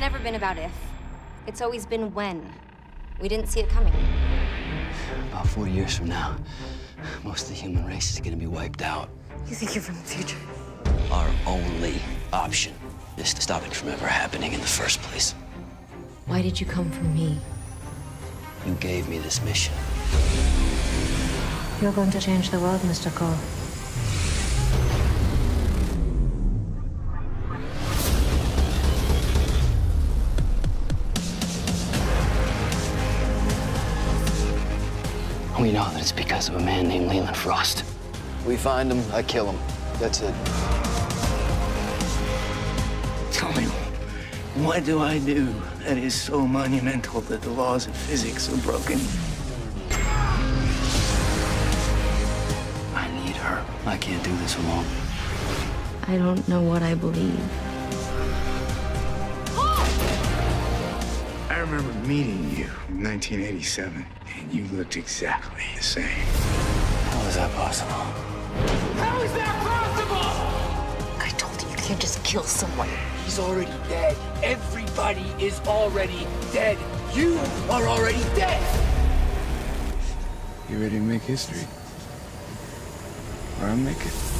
never been about if. It's always been when. We didn't see it coming. About 40 years from now, most of the human race is gonna be wiped out. You think you're from the future? Our only option is to stop it from ever happening in the first place. Why did you come for me? You gave me this mission. You're going to change the world, Mr. Cole. We know that it's because of a man named Leland Frost. We find him, I kill him. That's it. Tell me, what do I do that is so monumental that the laws of physics are broken? I need her. I can't do this alone. I don't know what I believe. Remember meeting you in 1987, and you looked exactly the same. How is that possible? How is that possible? I told you you can't just kill someone. He's already dead. Everybody is already dead. You are already dead. You ready to make history? Or I'll make it.